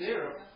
theorem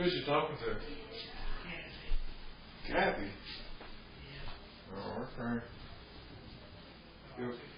Who's you talking to? Kathy. Oh, okay. You okay?